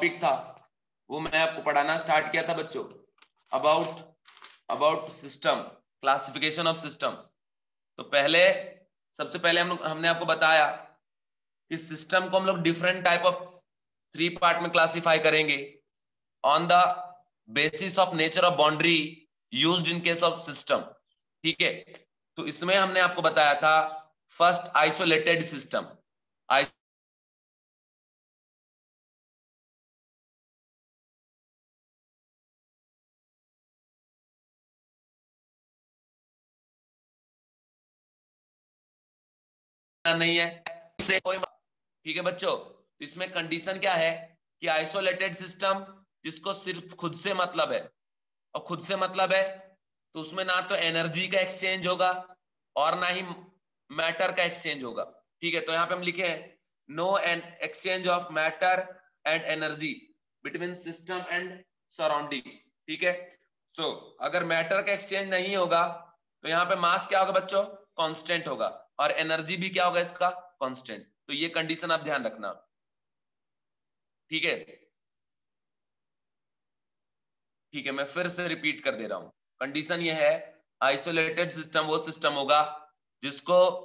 Topic था, वो मैं आपको पढ़ाना स्टार्ट किया था बच्चों। About about system classification of system तो पहले, सबसे पहले हम लोग, हमने आपको बताया कि सिस्टम को हम लोग different type of three part में क्लासिफाई करेंगे। On the basis of nature of boundary used in case of system ठीक है? तो इसमें हमने आपको बताया था फ़र्स्ट आइसोलेटेड सिस्टम नहीं है। इससे कोई ठीक है बच्चों तो इसमें कंडीशन क्या है कि आइसोलेटेड सिस्टम जिसको सिर्फ़ खुद से मतलब है और खुद से मतलब है तो उसमें ना तो एनर्जी का एक्सचेंज होगा और ना ही मैटर का एक्सचेंज होगा। ठीक है तो यहाँ पे हम लिखे हैं no an exchange of matter and energy between system and surrounding ठीक है सो so, अगर मैटर का एक्सचेंज नहीं होगा तो यहाँ पे मास क्या होगा बच्चों? कांस्टेंट होगा। और एनर्जी भी क्या होगा इसका? कांस्टेंट। तो ये कंडीशन आप ध्यान रखना। ठीक है? ठीक है, मैं फिर से रिपीट कर दे रहा हूँ। कंडीशन ये है, आइसोलेटेड सिस्टम वो सिस्टम होगा जिसको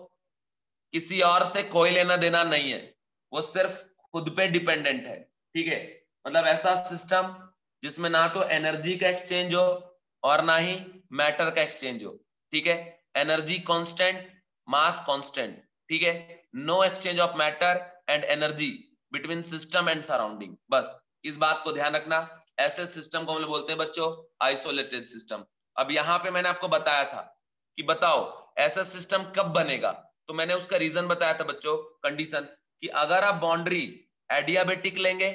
किसी और से कोई लेना देना नहीं है। वो सिर्फ़ खुद पे डिपेंडेंट है। ठीक है? मतलब ऐसा सिस्टम जिसमें ना तो एनर्जी का एक्सचेंज हो और ना ही मैटर का एक्सचेंज हो। ठीक है? एनर्जी कांस्टेंट मास कांस्टेंट ठीक है? No exchange of matter and energy between system and surrounding बस, इस बात को ध्यान रखना। ऐसे सिस्टम को हम लोग बोलते हैं बच्चों आइसोलेटेड सिस्टम अब यहाँ पे मैंने आपको बताया था कि बताओ, ऐसा सिस्टम कब बनेगा? तो मैंने उसका रीजन बताया था बच्चों कंडीशन कि अगर आप बाउंड्री एडियाबेटिक लेंगे,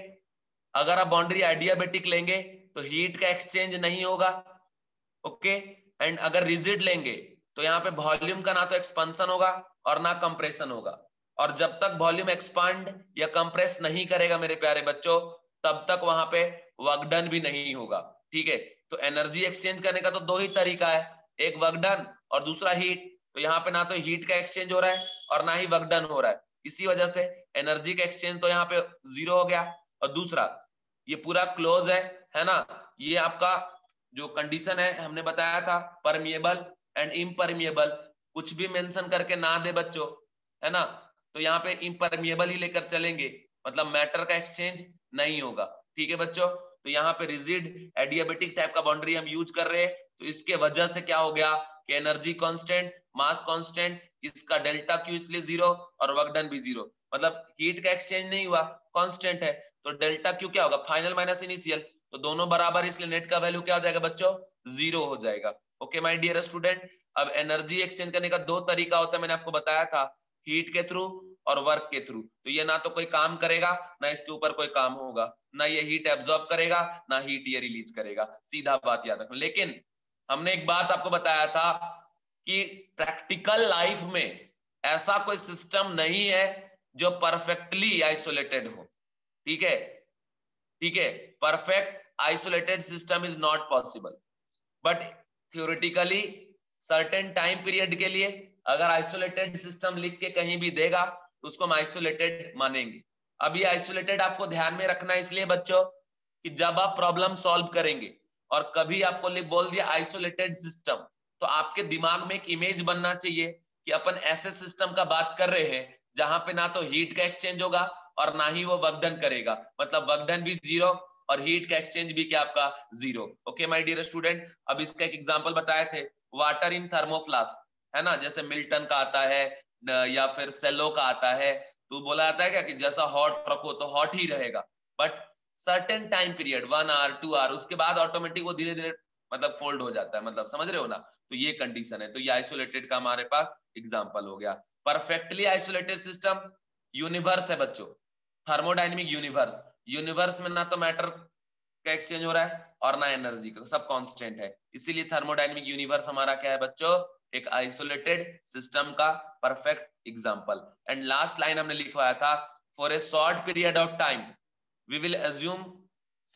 अगर आप बाउंड्री एडियाबेटिक लेंगे तो हीट का एक्सचेंज नहीं होगा ओके एंड अगर रिजिड लेंगे तो यहाँ पे वॉल्यूम का ना तो एक्सपेंशन होगा और ना कंप्रेशन होगा। और जब तक वॉल्यूम एक्सपांड या कंप्रेस नहीं करेगा मेरे प्यारे बच्चों, तब तक वहाँ पे वर्कडन भी नहीं होगा। ठीक है? तो एनर्जी एक्सचेंज करने का तो दो ही तरीका है। एक वर्कडन और दूसरा हीट तो यहाँ पे ना तो हीट का एक्सचेंज हो रहा है और ना ही वर्कडन हो रहा है। इसी वजह से एनर्जी का एक्सचेंज तो यहाँ पे ज़ीरो हो गया। और दूसरा, ये पूरा क्लोज है है ना? ये आपका जो कंडीशन है, हमने बताया था परमिएबल एंड इम्परमिएबल कुछ भी मेंशन करके ना दे बच्चों, है ना? तो यहाँ पे इम्परमिएबल ही लेकर चलेंगे। मतलब मैटर का एक्सचेंज नहीं होगा। ठीक है बच्चों? तो यहाँ पे रिजिड एडियाबेटिक टाइप का बाउंड्री हम यूज़ कर रहे हैं। तो इसके वजह से क्या हो गया कि एनर्जी कांस्टेंट मास कांस्टेंट इसका डेल्टा क्यू इसलिए ज़ीरो और वर्क डन भी ज़ीरो मतलब हीट का एक्सचेंज नहीं हुआ कांस्टेंट है। तो डेल्टा क्यू क्या होगा? फाइनल माइनस इनिशियल तो दोनों बराबर इसलिए नेट का वैल्यू क्या हो जाएगा बच्चों? ज़ीरो हो जाएगा। ओके माय डियर स्टूडेंट अब एनर्जी एक्सचेंज करने का दो तरीका होता है, मैंने आपको बताया था हीट के थ्रू और वर्क के थ्रू तो ये ना तो कोई काम करेगा, ना इसके ऊपर कोई काम होगा, ना ये हीट एब्जॉर्ब करेगा, ना हीट ये रिलीज़ करेगा। सीधा बात याद रखना। लेकिन हमने एक बात आपको बताया था कि प्रैक्टिकल लाइफ में ऐसा कोई सिस्टम नहीं है जो परफेक्टली आइसोलेटेड हो। ठीक है? ठीक है? Perfect isolated system is not possible but theoretically certain time period के लिए अगर आइसोलेटेड सिस्टम लिख के कहीं भी देगा तो उसको हम आइसोलेटेड मानेंगे। अब ये आइसोलेटेड आपको ध्यान में रखना है इसलिए बच्चों, कि जब आप प्रॉब्लम सॉल्व करेंगे और कभी आपको बोल दिया आइसोलेटेड सिस्टम तो आपके दिमाग में एक इमेज बनना चाहिए कि अपन ऐसे सिस्टम का बात कर रहे हैं, जहाँ पे ना तो हीट का एक्सचेंज होगा और ना ही वो वर्कडन करेगा। मतलब वर्कडन भी ज़ीरो और हीट का एक्सचेंज भी क्या आपका? Zero okay my dear student अब इसका एक एग्जांपल बताए थे. वाटर इन थर्मोफ्लास्क है ना? जैसे मिल्टन का आता है या फिर सेलो का आता है तो बोला जाता है क्या कि जैसा हॉट रखो तो हॉट ही रहेगा. But certain time period one hour two hour उसके बाद ऑटोमेटिक वो धीरे धीरे मतलब फोल्ड हो जाता है. मतलब समझ रहे हो ना? तो ये कंडीशन है. तो ये आइसोलेटेड का हमारे पास एग्ज़ाम्पल हो गया. परफेक्टली आइसोलेटेड सिस्टम यूनिवर्स है बच्चों. थर्मोडाइनमिक यूनिवर्स यूनिवर्स में ना तो मैटर का एक्सचेंज हो रहा है और ना एनर्जी का, सब कांस्टेंट है। इसीलिए थर्मोडाइनमिक यूनिवर्स हमारा क्या है बच्चों? एक आइसोलेटेड सिस्टम का perfect example. And last line हमने लिखवाया था for a short period of time we will assume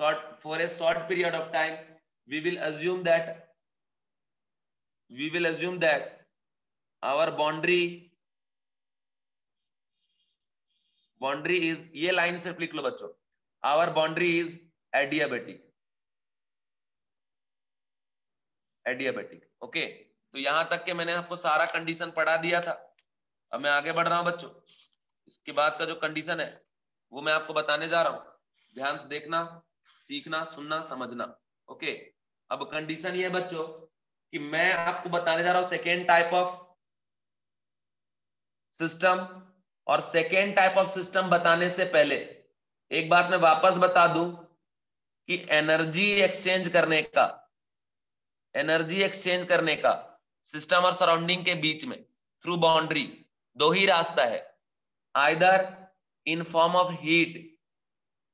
short, for a short period of time, we will assume that, we will assume that our boundary boundary is, ये लाइन सिर्फ़ लिख लो बच्चों। Our boundary is adiabatic adiabatic okay तो यहाँ तक के मैंने आपको सारा कंडीशन पढ़ा दिया था। अब मैं आगे बढ़ रहा हूँ बच्चों। इसके बाद का जो कंडीशन है, वो मैं आपको बताने जा रहा हूँ। ध्यान से देखना, सीखना, सुनना, समझना। ओके अब कंडीशन ये है बच्चों, कि मैं आपको बताने जा रहा हूँ सेकेंड टाइप ऑफ़ सिस्टम और सेकेंड टाइप ऑफ़ सिस्टम बताने से पहले एक बात मैं वापस बता दूँ कि एनर्जी एक्सचेंज करने का एनर्जी एक्सचेंज करने का सिस्टम और सराउंडिंग के बीच में थ्रू बाउंड्री दो ही रास्ता है। Either in form of heat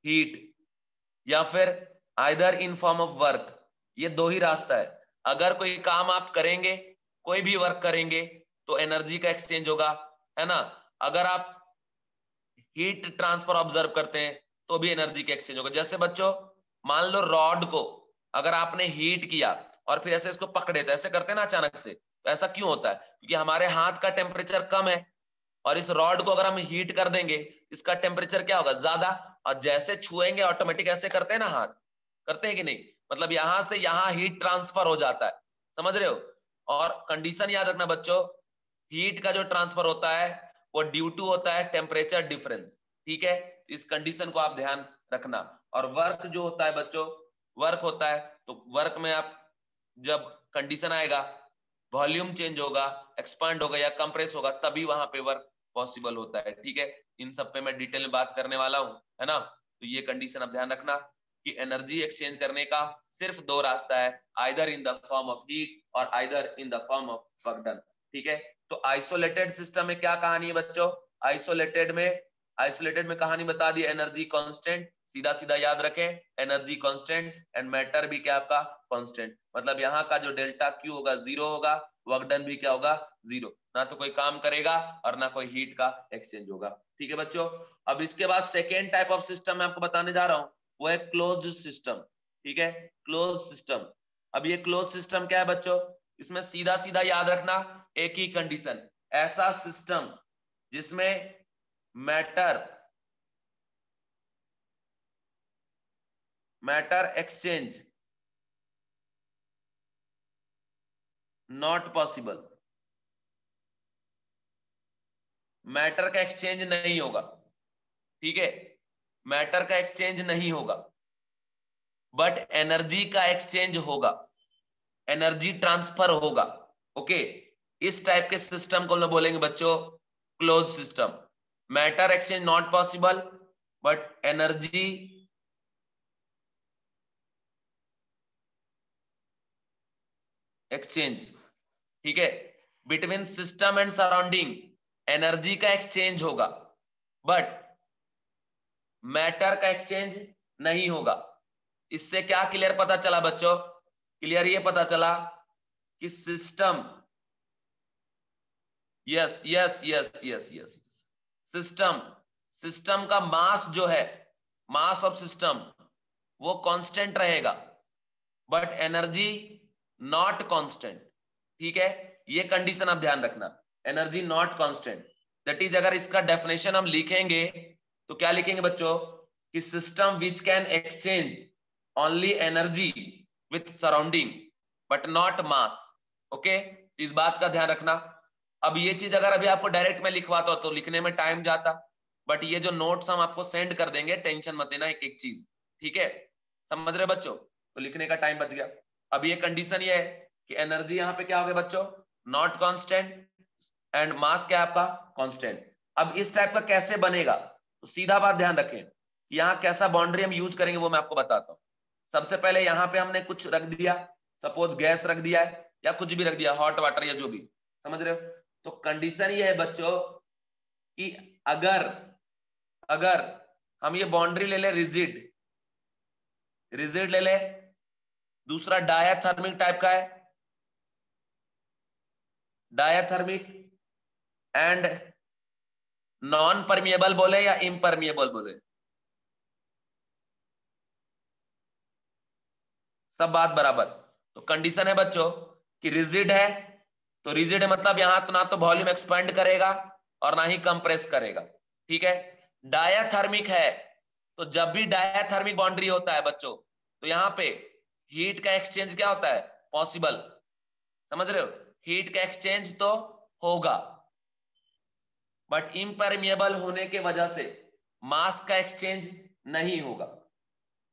heat या फिर either in form of work ये दो ही रास्ता है। अगर कोई काम आप करेंगे, कोई भी वर्क करेंगे तो एनर्जी का एक्सचेंज होगा, है ना? अगर आप हीट ट्रांसफ़र ऑब्ज़र्व करते हैं तो भी एनर्जी का एक्सचेंज होगा। जैसे बच्चों, मान लो रॉड को अगर आपने हीट किया और फिर ऐसे इसको पकड़े तो ऐसे करते हैं ना अचानक से तो ऐसा क्यों होता है? क्योंकि हमारे हाथ का टेम्परेचर कम है और इस रॉड को अगर हम हीट कर देंगे, इसका टेम्परेचर क्या होगा? ज़्यादा। और जैसे छुएँगे ऑटोमेटिक ऐसे करते हैं ना हाथ। करते हैं कि नहीं? मतलब यहाँ से यहाँ हीट ट्रांसफ़र हो जाता है। समझ रहे हो? और कंडीशन याद रखना बच्चों हीट का जो ट्रांसफ़र होता है, वो ड्यू टू होता है टेम्परेचर डिफरेंस ठीक है? इस कंडीशन को आप ध्यान रखना। और वर्क जो होता है बच्चों वर्क होता है तो वर्क में आप जब कंडीशन आएगा वॉल्यूम चेंज होगा एक्सपांड होगा या कंप्रेस होगा, तभी वहाँ पे वर्क पॉसिबल होता है। ठीक है? इन सब पे मैं डिटेल में बात करने वाला हूँ, है ना? तो ये कंडीशन आप ध्यान रखना कि एनर्जी एक्सचेंज करने का सिर्फ़ दो रास्ता है either in the form of heat और either in the form of work done ठीक है? तो आइसोलेटेड सिस्टम में क्या कहानी है बच्चों? आइसोलेटेड में आइसोलेटेड में कहानी बता दी एनर्जी कांस्टेंट सीधा सीधा याद रखें एनर्जी कांस्टेंट एंड मैटर भी क्या आपका? कांस्टेंट मतलब यहाँ का जो डेल्टा क्यू होगा ज़ीरो होगा वर्क डन भी क्या होगा? ज़ीरो ना तो कोई काम करेगा और ना कोई हीट का एक्सचेंज होगा। ठीक है बच्चों? अब इसके बाद सेकेंड टाइप ऑफ़ सिस्टम मैं आपको बताने जा रहा हूँ, वो है क्लोज सिस्टम ठीक है? क्लोज सिस्टम अब ये क्लोज सिस्टम क्या है बच्चों? इसमें सीधा सीधा याद रखना, एक ही कंडीशन ऐसा सिस्टम जिसमें matter matter exchange, not possible. Matter का एक्सचेंज नहीं होगा, ठीक है? मैटर का एक्सचेंज नहीं होगा, बट एनर्जी का एक्सचेंज होगा, एनर्जी ट्रांसफ़र होगा, ओके? इस टाइप के सिस्टम को हम बोलेंगे बच्चों, close system. Matter exchange not possible but energy exchange ठीक है? Between system and surrounding energy का एक्सचेंज होगा बट मैटर का एक्सचेंज नहीं होगा। इससे क्या क्लियर पता चला बच्चों? क्लियर ये पता चला कि system yes yes yes yes yes system system का मास जो है, मास ऑफ़ सिस्टम, वो कांस्टेंट रहेगा। बट एनर्जी नॉट कांस्टेंट, ठीक है? ये कंडीशन आप ध्यान रखना। Energy not constant. That is अगर इसका डेफिनेशन हम लिखेंगे तो क्या लिखेंगे बच्चों? कि system which can exchange only energy with surrounding but not mass okay इस बात का ध्यान रखना। अब ये चीज़ अगर अभी आपको डायरेक्ट में लिखवाता तो लिखने में टाइम जाता। बट ये जो नोट्स हम आपको सेंड कर देंगे टेंशन मत लेना एक एक चीज़। ठीक है? समझ रहे बच्चों? तो लिखने का टाइम बच गया। अब ये कंडीशन ये है कि एनर्जी यहाँ पे क्या हो गया बच्चों? नॉट कॉन्स्टेंट एंड मास क्या आपका? कॉन्स्टेंट अब इस टाइप का कैसे बनेगा? तो सीधा बात ध्यान रखें यहाँ कैसा बाउंड्री हम यूज़ करेंगे वो मैं आपको बताता हूँ। सबसे पहले यहाँ पे हमने कुछ रख दिया। सपोज़ गैस रख दिया है या कुछ भी रख दिया हॉट वाटर या जो भी। समझ रहे हो? तो कंडीशन ये है बच्चों कि अगर अगर हम ये बाउंड्री ले ले रिजिड रिजिड ले ले, दूसरा डायाथर्मिक टाइप का है डायाथर्मिक एंड नॉन परमिएबल बोले या इम्परमिएबल बोले? सब बात बराबर। तो कंडीशन है बच्चों कि रिजिड है तो रिजिड मतलब यहाँ तो ना तो वॉल्यूम एक्सपेंड करेगा और ना ही कंप्रेस करेगा। ठीक है? डायाथर्मिक है। तो जब भी डायाथर्मिक बाउंड्री होता है बच्चों तो यहाँ पे हीट का एक्सचेंज क्या होता है? पॉसिबल समझ रहे हो? हीट का एक्सचेंज तो होगा। बट इम्परमिएबल होने के वजह से मास का एक्सचेंज नहीं होगा।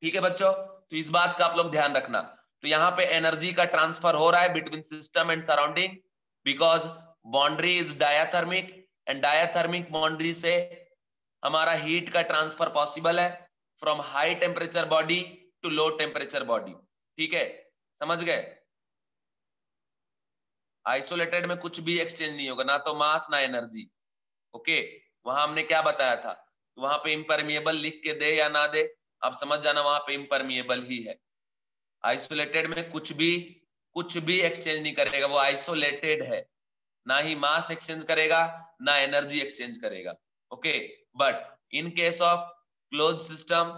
ठीक है बच्चों? तो इस बात का आप लोग ध्यान रखना। तो यहाँ पे एनर्जी का ट्रांसफ़र हो रहा है between system and surrounding because boundary is diathermic and diathermic boundary से हमारा हीट का ट्रांसफ़र पॉसिबल है from high temperature body to low temperature body ठीक है? समझ गए? आइसोलेटेड में कुछ भी एक्सचेंज नहीं होगा, ना तो मास ना एनर्जी ओके वहाँ हमने क्या बताया था? वहाँ पे इम्परमिएबल लिख के दे या ना दे? आप समझ जाना वहाँ पे इम्परमिएबल ही है। आइसोलेटेड में कुछ भी कुछ भी एक्सचेंज नहीं करेगा, वो आइसोलेटेड है। ना ही मास एक्सचेंज करेगा, ना एनर्जी एक्सचेंज करेगा okay but in case of close system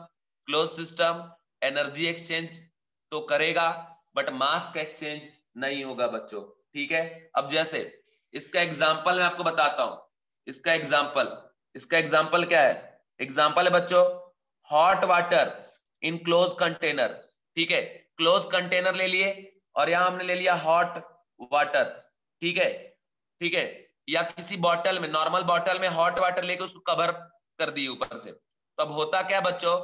close system energy exchange तो करेगा बट मास का एक्सचेंज नहीं होगा बच्चों, ठीक है? अब जैसे, इसका एग्ज़ाम्पल मैं आपको बताता हूँ। इसका एग्ज़ाम्पल इसका एग्ज़ाम्पल क्या है? एग्ज़ाम्पल है बच्चों hot water in close container ठीक है? क्लोज कंटेनर ले लिए और यहाँ हमने ले लिया हॉट वाटर ठीक है? ठीक है? या किसी बॉटल में नॉर्मल बॉटल में हॉट वाटर लेके उसको कवर कर दिए ऊपर से। तो अब होता क्या बच्चों?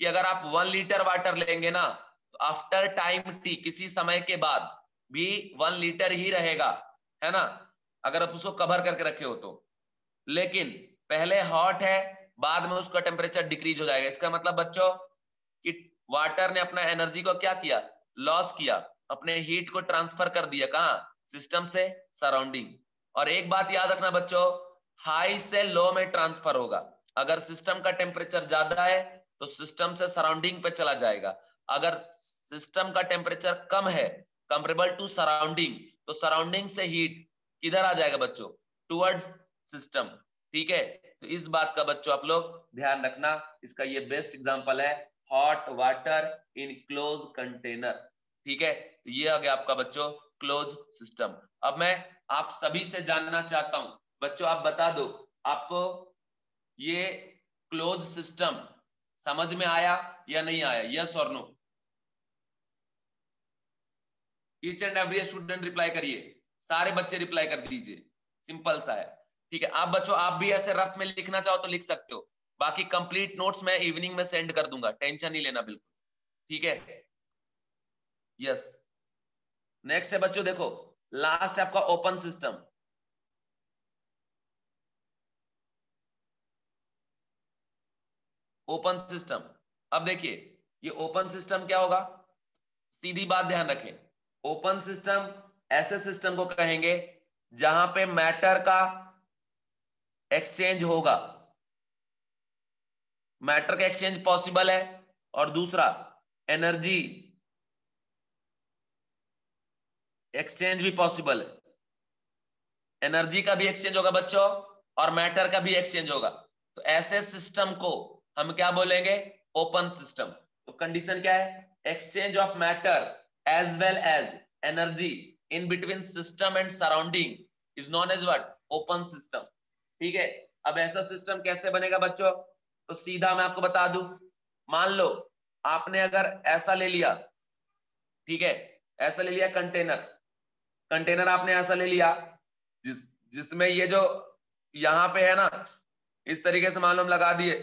कि अगर आप वन लीटर वाटर लेंगे ना तो आफ्टर टाइम टी किसी समय के बाद भी वन लीटर ही रहेगा, है ना? अगर आप उसको कवर करके रखे हो तो। लेकिन पहले हॉट है, बाद में उसका टेम्परेचर डिक्रीज हो जाएगा। इसका मतलब बच्चों, कि वाटर ने अपना एनर्जी को क्या किया? लॉस किया। अपने हीट को ट्रांसफ़र कर दिया, कहा? सिस्टम से सराउंडिंग और एक बात याद रखना बच्चों हाई से लो में ट्रांसफ़र होगा। अगर सिस्टम का टेम्परेचर ज़्यादा है तो सिस्टम से सराउंडिंग पे चला जाएगा। अगर सिस्टम का टेम्परेचर कम है कंपेरेबल टू सराउंडिंग तो सराउंडिंग से हीट किधर आ जाएगा बच्चों? टूवर्ड्स सिस्टम ठीक है? तो इस बात का बच्चों आप लोग ध्यान रखना। इसका ये बेस्ट एग्जांपल है hot water in close container ठीक है? तो ये आ गया आपका बच्चों क्लोज सिस्टम अब मैं आप सभी से जानना चाहता हूँ। बच्चों, आप बता दो, आपको ये क्लोज सिस्टम समझ में आया या नहीं आया? यस और no each and every student reply करिए। सारे बच्चे रिप्लाई कर दीजिए। सिंपल सा है। ठीक है? आप बच्चों, आप भी ऐसे रफ में लिखना चाहो तो लिख सकते हो। बाकी कंप्लीट नोट्स मैं इवनिंग में सेंड कर दूँगा। टेंशन नहीं लेना, बिल्कुल। ठीक है? यस नेक्स्ट है बच्चों, देखो लास्ट है आपका ओपन सिस्टम ओपन सिस्टम अब देखिए, ये ओपन सिस्टम क्या होगा? सीधी बात ध्यान रखें। ओपन सिस्टम ऐसे सिस्टम को कहेंगे जहाँ पे मैटर का एक्सचेंज होगा। मैटर का एक्सचेंज पॉसिबल है। और दूसरा एनर्जी एक्सचेंज भी पॉसिबल है। एनर्जी का भी एक्सचेंज होगा बच्चों, और मैटर का भी एक्सचेंज होगा। तो ऐसे सिस्टम को हम क्या बोलेंगे? ओपन सिस्टम तो कंडीशन क्या है? Exchange of matter as well as energy in between system and surrounding is known as what open system ठीक है? अब ऐसा सिस्टम कैसे बनेगा बच्चों? तो सीधा मैं आपको बता दू। मान लो, आपने अगर ऐसा ले लिया। ठीक है? ऐसा ले लिया कंटेनर कंटेनर आपने ऐसा ले लिया, जिस, जिसमें ये जो यहाँ पे है ना, इस तरीके से हम लगा दिए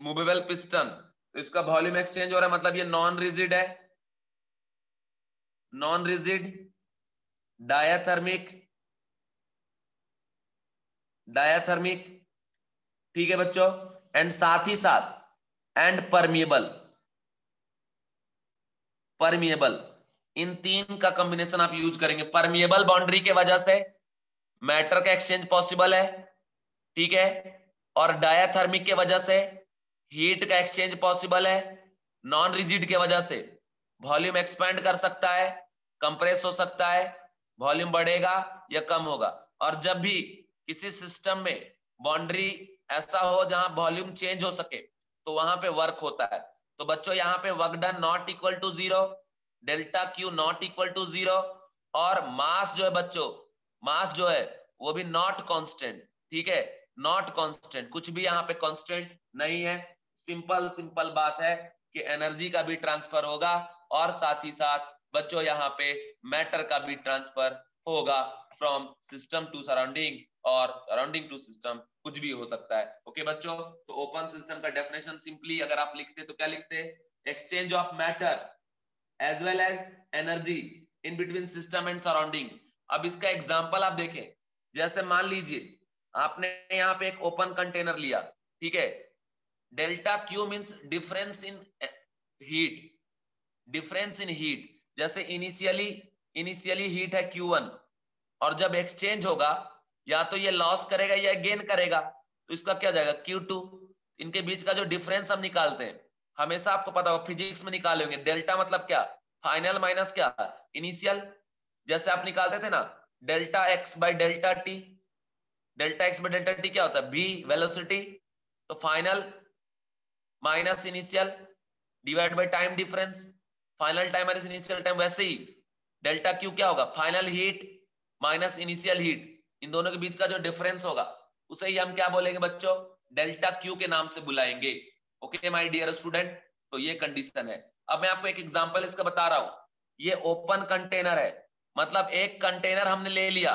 मूवेबल पिस्टन तो इसका वॉल्यूम एक्सचेंज हो रहा है मतलब ये नॉन रिजिड है। नॉन रिजिड डायाथर्मिक डायाथर्मिक ठीक है बच्चों? एंड साथ ही साथ एंड परमिएबल परमिएबल इन तीन का कॉम्बिनेशन आप यूज़ करेंगे। परमिएबल बाउंड्री के वजह से मैटर का एक्सचेंज पॉसिबल है, ठीक है? और डायाथर्मिक के वजह से हीट का एक्सचेंज पॉसिबल है नॉन रिजिड के वजह से। वॉल्यूम एक्सपेंड कर सकता है कंप्रेस हो सकता है वॉल्यूम बढ़ेगा या कम होगा। और जब भी किसी सिस्टम में बाउंड्री ऐसा हो जहाँ वॉल्यूम चेंज हो सके तो वहाँ पे वर्क होता है। तो बच्चों, यहाँ पे work done not equal to zero delta Q not equal to zero और मास जो है बच्चों मास जो है वो भी नॉट कांस्टेंट ठीक है? नॉट कांस्टेंट कुछ भी यहाँ पे कांस्टेंट नहीं है। सिंपल सिंपल बात है कि एनर्जी का भी ट्रांसफ़र होगा और साथ ही साथ बच्चों यहाँ पे मैटर का भी ट्रांसफ़र होगा फ्रॉम सिस्टम टू सराउंडिंग और सराउंडिंग टू सिस्टम कुछ भी हो सकता है। ओके okay, बच्चों तो ओपन सिस्टम का डेफिनेशन सिंपली अगर आप लिखते तो क्या लिखते exchange of matter. As well as energy in between system and surrounding अब इसका एग्जांपल आप देखें। जैसे मान लीजिए, आपने यहाँ पे एक ओपन कंटेनर लिया, ठीक है? Delta Q means difference in heat difference in heat जैसे इनिशियली इनिशियली हीट है Q1 और जब एक्सचेंज होगा, या तो ये लॉस करेगा या गेन करेगा तो इसका क्या जाएगा? क्यू टू इनके बीच का जो डिफरेंस हम निकालते हैं। हमेशा आपको पता होगा फिजिक्स में निकाले होंगे। डेल्टा मतलब क्या? फाइनल माइनस क्या? इनिशियल जैसे आप निकालते थे ना delta x by delta t delta x by delta t क्या होता है? बी वेलोसिटी तो final minus initial divide by time difference final time minus initial time वैसे ही। डेल्टा क्यू क्या होगा? Final heat minus initial heat इन दोनों के बीच का जो डिफरेंस होगा, उसे ही हम क्या बोलेंगे बच्चों? डेल्टा क्यू के नाम से बुलाएँगे। ओके माय डियर स्टूडेंट तो ये कंडीशन है। अब मैं आपको एक एग्जांपल इसका बता रहा हूँ। ये ओपन कंटेनर है। मतलब एक कंटेनर हमने ले लिया,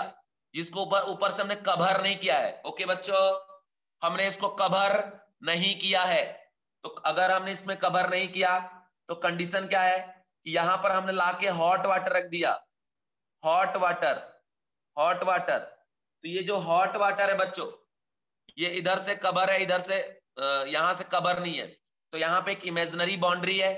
जिसको ऊपर ऊपर से हमने कवर नहीं किया है। ओके बच्चों, हमने इसको कवर नहीं किया है। तो अगर हमने इसमें कवर नहीं किया तो कंडीशन क्या है? कि यहाँ पर हमने लाके हॉट वाटर रख दिया। हॉट वाटर हॉट वाटर तो ये जो हॉट वाटर है बच्चों, ये इधर से कवर है, इधर से यहाँ से कबर नहीं है। तो यहाँ पे एक इमेजनरी बाउंड्री है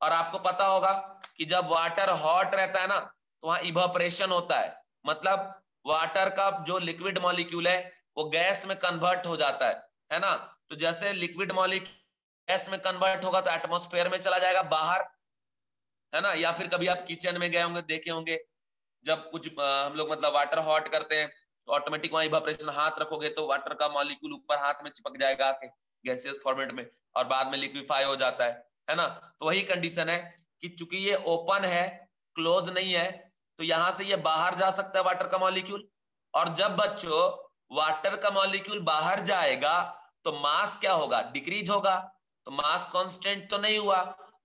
और आपको पता होगा कि जब वाटर हॉट रहता है ना तो वहाँ इवोपरेशन होता है। मतलब वाटर का जो लिक्विड मॉलिक्यूल है वो गैस में कन्वर्ट हो जाता है है ना? तो जैसे लिक्विड मॉलिक्यूल गैस में कन्वर्ट होगा तो एटमोस्फेयर में चला जाएगा बाहर है ना? या फिर कभी आप किचन में गए होंगे देखे होंगे जब कुछ आ, हम लोग मतलब वाटर हॉट करते हैं तो ऑटोमेटिक वहाँ इवापोरेशन हाथ रखोगे तो वाटर का मॉलिक्यूल ऊपर हाथ में चिपक जाएगा आके। गैसियस फॉर्मेट में और बाद में लिक्विफाई हो जाता है है ना? तो वही कंडीशन है कि चूँकि ये ओपन है क्लोज नहीं है तो यहाँ से ये बाहर जा सकता है वाटर का मॉलिक्यूल और जब बच्चों वाटर का मॉलिक्यूल बाहर जाएगा तो मास क्या होगा? डिक्रीज होगा। तो मास कांस्टेंट तो नहीं हुआ।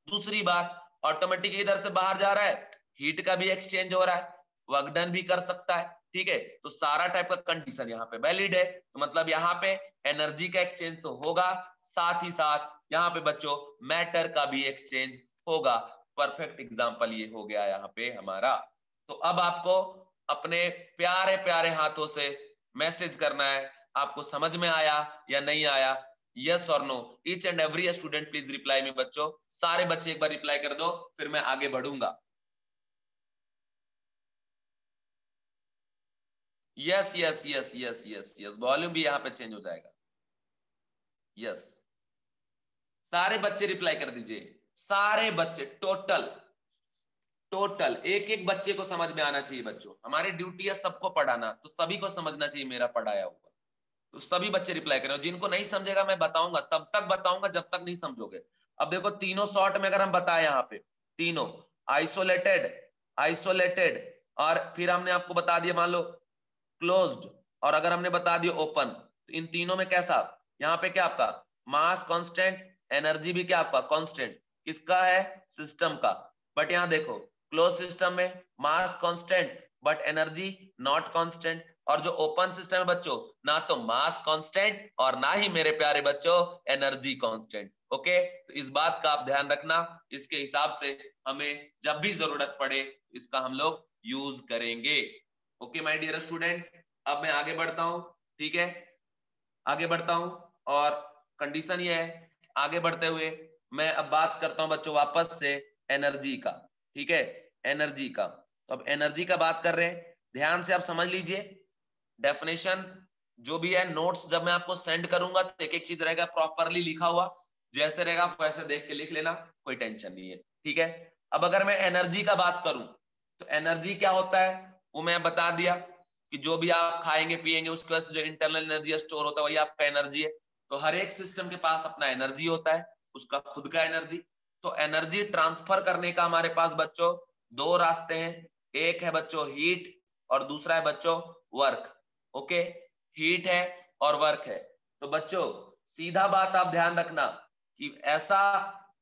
दूसरी बात ऑटोमेटिकली इधर से बाहर जा रहा है हीट का भी एक्सचेंज हो रहा है वर्क डन भी कर सकता है। ठीक है? तो सारा टाइप का कंडीशन यहाँ पे वैलिड है। तो मतलब यहाँ पे एनर्जी का एक्सचेंज तो होगा, साथ ही साथ यहाँ पे बच्चों मैटर का भी एक्सचेंज होगा। परफेक्ट एग्ज़ाम्पल ये हो गया यहाँ पे हमारा। तो अब आपको अपने प्यारे प्यारे हाथों से मैसेज करना है। आपको समझ में आया या नहीं आया? यस और no each and every student please reply में बच्चों। सारे बच्चे एक बार रिप्लाई कर दो, फिर मैं आगे बढ़ूँगा। Yes yes yes yes yes yes volume भी यहाँ पे चेंज हो जाएगा। यस सारे बच्चे रिप्लाई कर दीजिए। सारे बच्चे टोटल टोटल एक एक बच्चे को समझ में आना चाहिए बच्चों। हमारी ड्यूटी है सबको पढ़ाना तो सभी को समझना चाहिए मेरा पढ़ाया हुआ। तो सभी बच्चे रिप्लाई करें। जिनको नहीं समझेगा, मैं बताऊँगा, तब तक बताऊँगा, जब तक नहीं समझोगे। अब देखो, तीनों शॉर्ट में अगर हम बताए यहाँ पे, तीनों आइसोलेटेड आइसोलेटेड और फिर हमने आपको बता दिया, मान लो क्लोज्ड और अगर हमने बता दिया ओपन तो इन तीनों में कैसा? यहाँ पे क्या आपका? मास कांस्टेंट एनर्जी भी क्या आपका? कांस्टेंट किसका है? सिस्टम का. बट यहाँ देखो क्लोज सिस्टम में mass constant but energy not constant और जो ओपन सिस्टम है बच्चों, ना तो मास कांस्टेंट और ना ही मेरे प्यारे बच्चों एनर्जी कांस्टेंट ओके तो इस बात का आप ध्यान रखना। इसके हिसाब से हमें जब भी ज़रूरत पड़े, इसका हम लोग यूज़ करेंगे। ओके माय डियर स्टूडेंट अब मैं आगे बढ़ता हूँ, ठीक है? आगे बढ़ता हूँ और कंडीशन ये है, आगे बढ़ते हुए मैं अब बात करता हूँ बच्चों वापस से एनर्जी का, ठीक है? एनर्जी का। तो अब एनर्जी का बात कर रहे हैं, ध्यान से आप समझ लीजिए। डेफिनेशन जो भी है नोट्स जब मैं आपको सेंड करूँगा तो एक एक चीज़ रहेगा प्रॉपरली लिखा हुआ। जैसे रहेगा आपको ऐसे देख के लिख लेना, कोई टेंशन नहीं है, ठीक है? अब अगर मैं एनर्जी का बात करूँ तो एनर्जी क्या होता है? वो मैं बता दिया कि जो भी आप खाएँगे, पिएँगे, उसके वजह से जो इंटरनल एनर्जी स्टोर होता है, वही आपका एनर्जी है। तो हर एक सिस्टम के पास अपना एनर्जी होता है, उसका खुद का एनर्जी तो एनर्जी ट्रांसफ़र करने का हमारे पास बच्चों दो रास्ते हैं। एक है बच्चों हीट और दूसरा है बच्चों वर्क ओके हीट है और वर्क है। तो बच्चों, सीधा बात आप ध्यान रखना कि ऐसा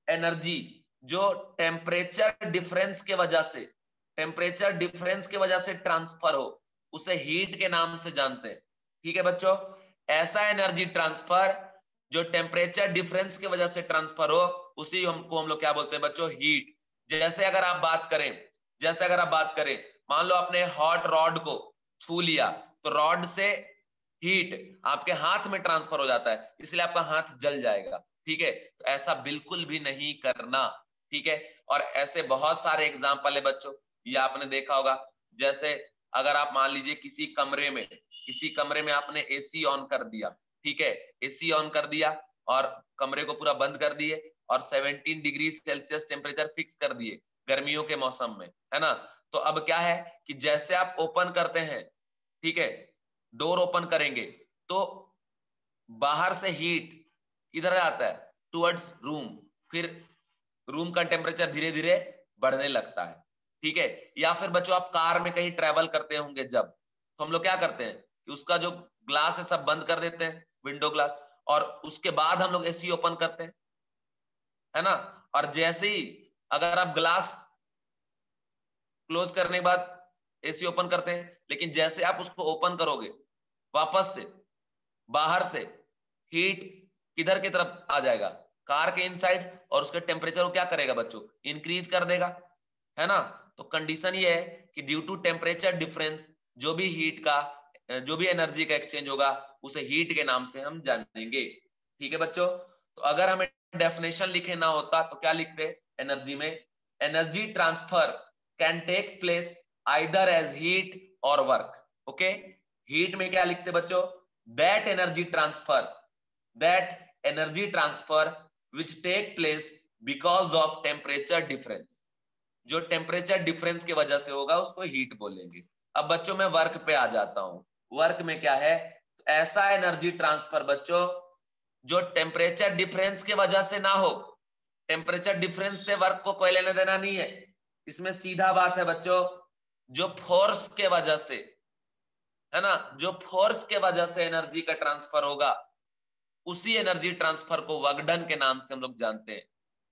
एनर्जी जो टेम्परेचर डिफरेंस के वजह से टेम्परेचर डिफरेंस की वजह से ट्रांसफ़र हो, उसे हीट के नाम से जानते हैं। ठीक है बच्चों? ऐसा एनर्जी ट्रांसफ़र जो टेम्परेचर डिफरेंस की वजह से ट्रांसफ़र हो, उसी हमको हम लोग क्या बोलते हैं बच्चों? हीट। जैसे अगर आप बात करें, जैसे अगर आप बात करें, मान लो आपने हॉट रॉड को छू लिया तो रॉड से हीट आपके हाथ में ट्रांसफ़र हो जाता है, इसलिए आपका हाथ जल जाएगा। ठीक है? तो ऐसा बिल्कुल भी नहीं करना। ठीक है? और ऐसे बहुत सारे एग्ज़ाम्पल है बच्चों। ये आपने देखा होगा। जैसे अगर आप मान लीजिए किसी कमरे में, किसी कमरे में आपने एसी ऑन कर दिया, ठीक है? एसी ऑन कर दिया और कमरे को पूरा बंद कर दिए और 17 डिग्री सेल्सियस टेम्परेचर फिक्स कर दिए गर्मियों के मौसम में, है ना? तो अब क्या है कि जैसे आप ओपन करते हैं, ठीक है? डोर ओपन करेंगे तो बाहर से हीट किधर आता है, टुवर्ड्स रूम, फिर रूम का टेम्परेचर धीरे धीरे बढ़ने लगता है। ठीक है? या फिर बच्चों, आप कार में कहीं ट्रेवल करते होंगे जब तो हम लोग क्या करते हैं कि उसका जो ग्लास है, सब बंद कर देते हैं विंडो ग्लास और उसके बाद हम लोग एसी ओपन करते हैं। है ना? और जैसे ही अगर आप ग्लास क्लोज करने के बाद एसी ओपन करते हैं, लेकिन जैसे आप उसको ओपन करोगे, वापस से, बाहर से हीट किधर की तरफ़ आ जाएगा? कार के इनसाइड और उसके टेम्परेचर को क्या करेगा बच्चों? इंक्रीज कर देगा। है ना? तो कंडीशन ये है कि ड्यू टू टेम्परेचर डिफरेंस जो भी हीट का जो भी एनर्जी का एक्सचेंज होगा, उसे हीट के नाम से हम जानेंगे। ठीक है बच्चों? तो अगर हमें डेफिनेशन लिखे ना होता तो क्या लिखते? एनर्जी में। Energy transfer can take place either as heat और वर्क ओके हीट में क्या लिखते बच्चों? That energy transfer that energy transfer which take place because of temperature difference जो टेम्परेचर डिफरेंस की वजह से होगा, उसको हीट बोलेंगे। अब बच्चों, में वर्क पे आ जाता हूँ। वर्क में क्या है? ऐसा एनर्जी ट्रांसफ़र बच्चों, जो टेम्परेचर डिफरेंस की वजह से ना हो। टेम्परेचर डिफरेंस से वर्क को कोई लेना देना नहीं है। इसमें सीधा बात है बच्चों, जो फोर्स के वजह से, है ना? जो फोर्स के वजह से एनर्जी का ट्रांसफ़र होगा, उसी एनर्जी ट्रांसफ़र को वर्कडन के नाम से हम लोग जानते हैं।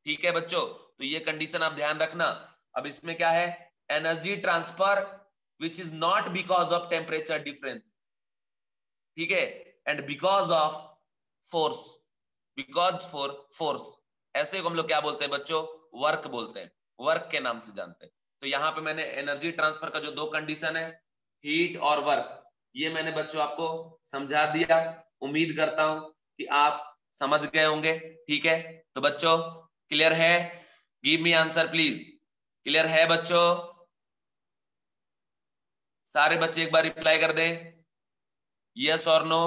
ठीक है बच्चों? तो ये कंडीशन आप ध्यान रखना। अब इसमें क्या है? Energy transfer which is not because of temperature difference ठीक है? And because of force because for force ऐसे को हम लोग क्या बोलते हैं बच्चों? वर्क बोलते हैं। वर्क के नाम से जानते हैं। तो यहाँ पे मैंने एनर्जी ट्रांसफ़र का जो दो कंडीशन है हीट और वर्क ये मैंने बच्चों आपको समझा दिया। उम्मीद करता हूँ कि आप समझ गए होंगे। ठीक है? तो बच्चों क्लियर है? Give me answer please clear है बच्चों? सारे बच्चे एक बार रिप्लाई कर दें। यस और नो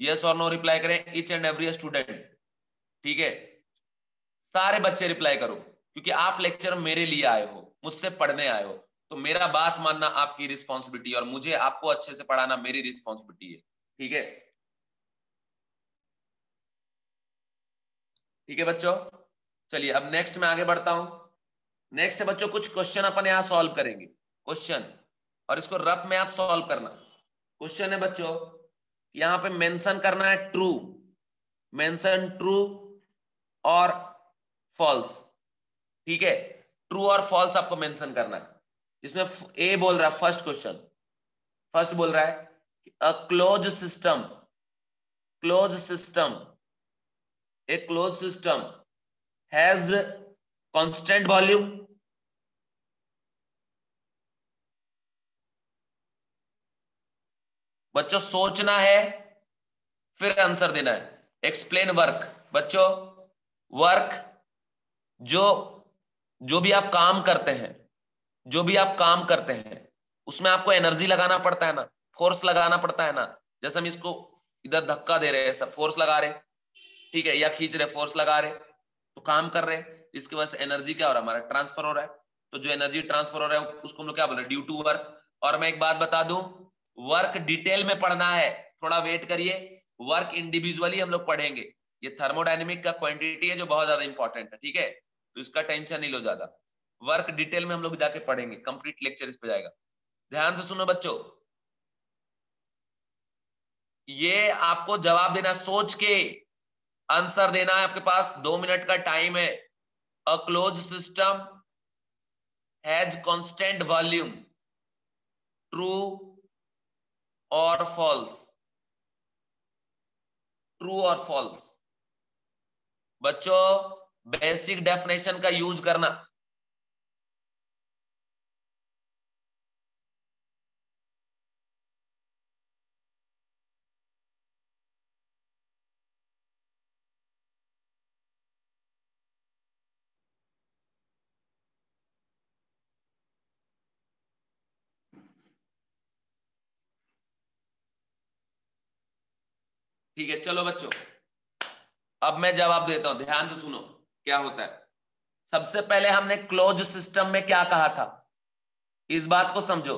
यस और नो रिप्लाई करें इच एंड एवरी स्टूडेंट ठीक है? सारे बच्चे रिप्लाई करो, क्योंकि आप लेक्चर मेरे लिए आए हो, मुझसे पढ़ने आए हो। तो मेरा बात मानना आपकी रिस्पॉन्सिबिलिटी और मुझे आपको अच्छे से पढ़ाना मेरी रिस्पॉन्सिबिलिटी है। ठीक है? ठीक है बच्चों? चलिए, अब नेक्स्ट में आगे बढ़ता हूँ। नेक्स्ट है बच्चों, कुछ क्वेश्चन अपन यहाँ सॉल्व करेंगे। क्वेश्चन और इसको रफ में आप सॉल्व करना। क्वेश्चन है बच्चों, यहाँ पे मेंशन करना है ट्रू मेंशन ट्रू और फॉल्स ठीक है? ट्रू और फॉल्स आपको मेंशन करना है। जिसमें ए बोल रहा है फ़र्स्ट क्वेश्चन फ़र्स्ट बोल रहा है a close system close system a close system has constant volume बच्चों, सोचना है, फिर आंसर देना है। एक्सप्लेन वर्क बच्चों वर्क जो जो भी आप काम करते हैं, जो भी आप काम करते हैं, उसमें आपको एनर्जी लगाना पड़ता है ना फोर्स लगाना पड़ता है ना। जैसे हम इसको इधर धक्का दे रहे हैं, सब फोर्स लगा रहे ठीक है, या खींच रहे फोर्स लगा रहे तो काम कर रहे इसकी वजह से एनर्जी क्या हो रहा है, हमारा ट्रांसफ़र हो रहा है। तो जो एनर्जी ट्रांसफ़र हो रहा है, उसको हम लोग क्या बोल रहे हैं ड्यू टू वर्क और मैं एक बात बता दूँ वर्क डिटेल में पढ़ना है। थोड़ा वेट करिए। वर्क इंडिविजुअली हम लोग पढ़ेंगे। ये थर्मोडाइनमिक का क्वांटिटी है जो बहुत ज़्यादा इंपॉर्टेंट है, ठीक है? तो इसका टेंशन नहीं लो ज़्यादा। वर्क डिटेल में हम लोग जाके पढ़ेंगे। कंप्लीट लेक्चर इस पे जाएगा। ध्यान से सुनो बच्चों। ये आपको जवाब देना सोच के। आंसर देना है आपके पास। दो मिनट का टाइम है। A close system has constant volume true और फॉल्स ट्रू और फॉल्स बच्चों बेसिक डेफिनेशन का यूज़ करना। ठीक है, चलो बच्चों। अब मैं जवाब देता हूँ, ध्यान से सुनो, क्या होता है। सबसे पहले हमने क्लोज सिस्टम में क्या कहा था? इस बात को समझो।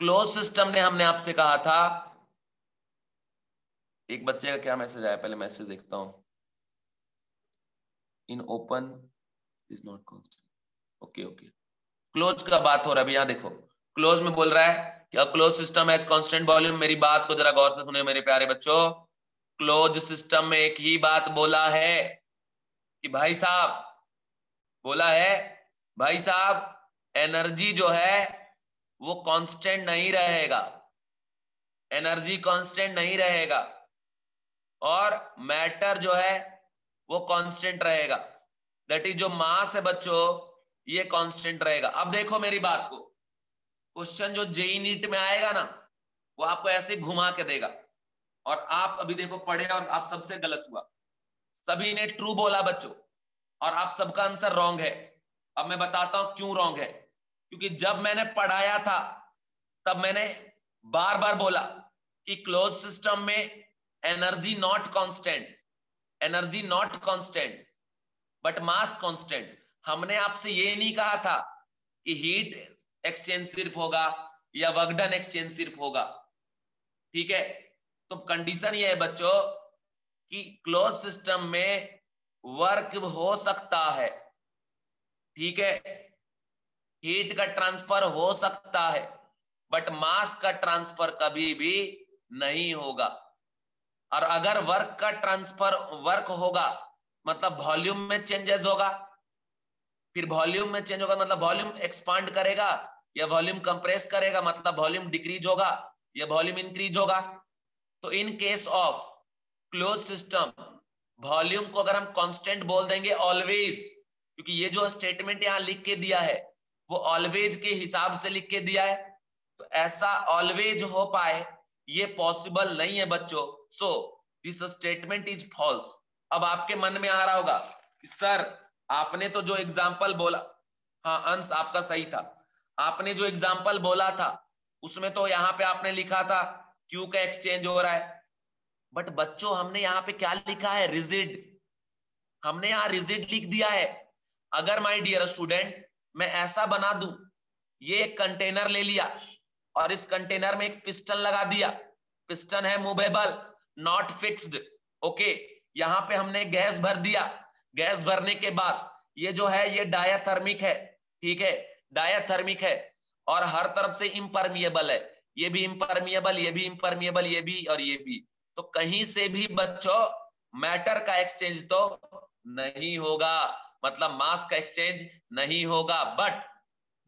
क्लोज सिस्टम ने हमने आपसे कहा था, एक बच्चे का क्या मैसेज आया? पहले मैसेज देखता हूँ। In open is not constant okay okay. Close का बात हो रहा है, अभी यहाँ देखो। क्लोज में बोल रहा है क्या close system as constant volume. मेरी बात को जरा गौर से सुने, मेरे प्यारे बच्चों। क्लोज सिस्टम में एक ही बात बोला है कि भाई साहब, बोला है, भाई साहब एनर्जी जो है वो कांस्टेंट नहीं रहेगा। एनर्जी कांस्टेंट नहीं रहेगा। और मैटर जो है वो कांस्टेंट रहेगा। दैट इज़ जो मास है बच्चों, ये कांस्टेंट रहेगा। अब देखो मेरी बात को। क्वेश्चन जो जेई नीट में आएगा ना, वो आपको ऐसे घुमा के देगा। और आप अभी देखो पढ़े और आप सबसे गलत हुआ। सभी ने ट्रू बोला बच्चों, और आप सबका आंसर रॉन्ग है। अब मैं बताता हूँ क्यों रॉन्ग है। क्योंकि जब मैंने पढ़ाया था, तब मैंने बार बार बोला कि क्लोज सिस्टम में energy not constant energy not constant but mass constant हमने आपसे ये नहीं कहा था कि हीट एक्सचेंज सिर्फ़ होगा या वगडन एक्सचेंज सिर्फ़ होगा। ठीक है? तो कंडीशन ये है बच्चों कि क्लोज सिस्टम में वर्क हो सकता है। ठीक है? हीट का ट्रांसफ़र हो सकता है बट मास का ट्रांसफ़र कभी भी नहीं होगा। और अगर वर्क का ट्रांसफ़र वर्क होगा मतलब वॉल्यूम में चेंजेस होगा, फिर वॉल्यूम में चेंज होगा मतलब वॉल्यूम एक्सपांड करेगा, या वॉल्यूम कंप्रेस करेगा मतलब वॉल्यूम डिक्रीज होगा, या वॉल्यूम इंक्रीज होगा। तो in case of close system volume को अगर हम कांस्टेंट बोल देंगे ऑलवेज क्योंकि ये जो स्टेटमेंट यहाँ लिख के दिया है, वो ऑलवेज के हिसाब से लिख के दिया है तो ऐसा ऑलवेज हो पाए, ये पॉसिबल नहीं है बच्चों। So this statement is false अब आपके मन में आ रहा होगा कि, सर, आपने तो जो एग्ज़ाम्पल बोला हाँ अंश आपका सही था। आपने जो एग्ज़ाम्पल बोला था, उसमें तो यहाँ पे आपने लिखा था क्यू का एक्सचेंज हो रहा है। बट बच्चों, हमने यहाँ पे क्या लिखा है? रिजिड हमने यहाँ रिजिड लिख दिया है। अगर माय डियर स्टूडेंट मैं ऐसा बना दू, ये एक कंटेनर ले लिया और इस कंटेनर में एक पिस्टन लगा दिया। पिस्टन है मूवेबल नॉट फिक्स्ड ओके यहाँ पे हमने गैस भर दिया। गैस भरने के बाद ये जो है, ये डायाथर्मिक है, ठीक है? डायाथर्मिक है और हर तरफ़ से इम्परमिएबल है। ये भी इम्परमिएबल ये भी इम्परमिएबल ये भी और ये भी। तो कहीं से भी बच्चों मैटर का एक्सचेंज तो नहीं होगा। मतलब मास का एक्सचेंज नहीं होगा। बट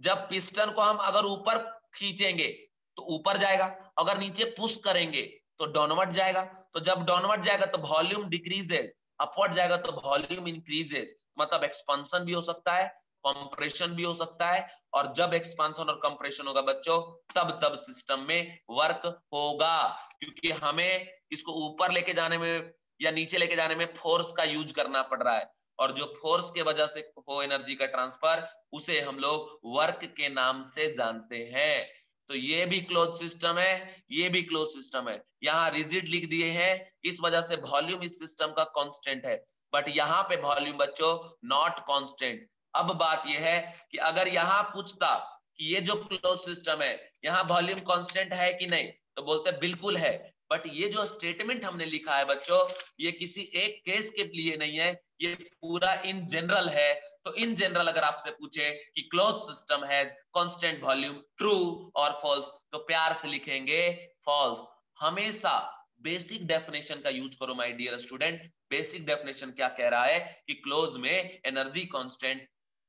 जब पिस्टन को हम अगर ऊपर खींचेंगे तो ऊपर जाएगा। अगर नीचे पुश करेंगे तो डाउनवर्ड जाएगा। तो जब डाउनवर्ड जाएगा तो वॉल्यूम डिक्रीजेज अपवर्ड जाएगा तो वॉल्यूम इंक्रीजेज मतलब एक्सपांसन भी हो सकता है कंप्रेशन भी हो सकता है। और जब एक्सपांसन और कंप्रेशन होगा बच्चों, तब तब सिस्टम में वर्क होगा। क्योंकि हमें इसको ऊपर लेके जाने में या नीचे लेके जाने में फोर्स का यूज़ करना पड़ रहा है। और जो फोर्स के वजह से हो एनर्जी का ट्रांसफ़र उसे हम लोग वर्क के नाम से जानते हैं। तो ये भी क्लोज सिस्टम है, ये भी क्लोज सिस्टम है। यहाँ रिजिड लिख दिए हैं, इस वजह से वॉल्यूम इस सिस्टम का कांस्टेंट है। बट यहाँ पे वॉल्यूम बच्चों नॉट कांस्टेंट अब बात यह है कि अगर यहाँ पूछता कि ये जो क्लोज सिस्टम है, यहाँ वॉल्यूम कांस्टेंट है कि नहीं तो बोलते बिल्कुल है। बट ये जो स्टेटमेंट हमने लिखा है बच्चों, ये किसी एक केस के लिए नहीं है, ये पूरा इन जनरल है। तो इन जनरल अगर आपसे पूछे कि क्लोज सिस्टम है कांस्टेंट वॉल्यूम ट्रू और फॉल्स तो प्यार से लिखेंगे फॉल्स हमेशा बेसिक डेफिनेशन का यूज़ करो my dear student basic definition क्या कह रहा है कि क्लोज में एनर्जी कांस्टेंट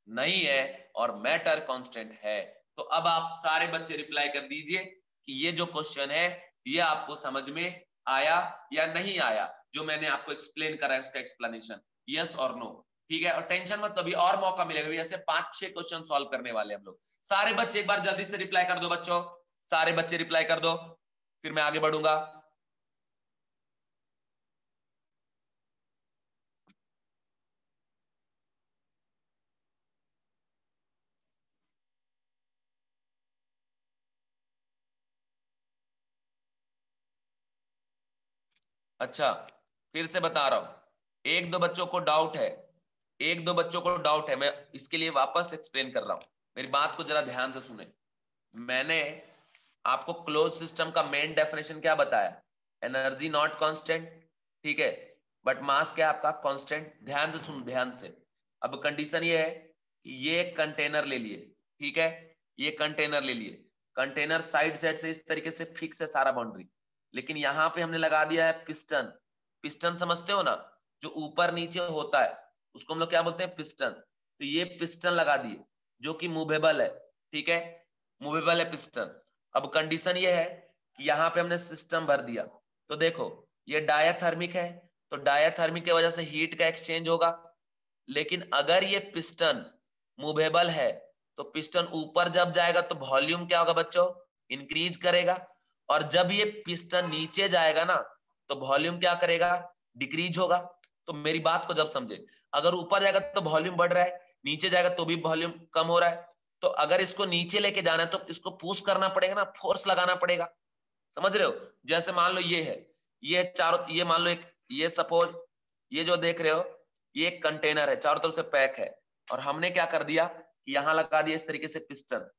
नहीं है और मैटर कांस्टेंट है। तो अब आप सारे बच्चे रिप्लाई कर दीजिए कि ये जो क्वेश्चन है, ये आपको समझ में आया या नहीं आया? जो मैंने आपको एक्सप्लेन करा है उसका एक्सप्लेनेशन यस और नो ठीक है? और टेंशन मत अभी और मौका मिलेगा। ऐसे पाँच, छह क्वेश्चन सॉल्व करने वाले हम लोग। सारे बच्चे एक बार जल्दी से रिप्लाई कर दो बच्चों। सारे बच्चे रिप्लाई कर दो, फिर मैं आगे बढ़ूँगा। अच्छा फिर से बता रहा हूँ। एक दो बच्चों को डाउट है। एक दो बच्चों को डाउट है। मैं इसके लिए वापस एक्सप्लेन कर रहा हूँ। मेरी बात को जरा ध्यान से सुने। मैंने आपको क्लोज सिस्टम का मेन डेफिनेशन क्या बताया? एनर्जी नॉट कांस्टेंट ठीक है? बट मास क्या आपका? कांस्टेंट ध्यान से सुन, ध्यान से। अब कंडीशन ये है कि ये कंटेनर ले लिए, ठीक है? ये कंटेनर ले लिए। कंटेनर साइड साइड से इस तरीके से फिक्स है सारा बाउंड्री लेकिन यहाँ पे हमने लगा दिया है पिस्टन। पिस्टन समझते हो ना? जो ऊपर नीचे होता है, उसको हम लोग क्या बोलते हैं? पिस्टन। तो ये पिस्टन लगा दिए, जो कि मूवेबल है, ठीक है? मूवेबल है पिस्टन। अब कंडीशन ये है कि यहाँ पे हमने सिस्टम भर दिया। तो देखो, ये डायाथर्मिक है तो डायाथर्मिक की वजह से हीट का एक्सचेंज होगा। लेकिन अगर ये पिस्टन मूवेबल है तो पिस्टन ऊपर जब जाएगा तो वॉल्यूम क्या होगा बच्चों? इंक्रीज करेगा। और जब ये पिस्टन नीचे जाएगा ना तो वॉल्यूम क्या करेगा? डिक्रीज होगा। तो मेरी बात को जब समझे। अगर ऊपर जाएगा तो वॉल्यूम बढ़ रहा है, नीचे जाएगा तो भी वॉल्यूम कम हो रहा है। तो अगर इसको नीचे लेके जाना है तो इसको पुश करना पड़ेगा ना फोर्स लगाना पड़ेगा। समझ रहे हो? जैसे मान लो ये है। ये चारों, ये मान लो एक, ये सपोज़ ये जो देख रहे हो, ये एक कंटेनर है, चारों तरफ़ से पैक है। और हमने क्या कर दिया? यहाँ लगा दिया इस तरीके से पिस्टन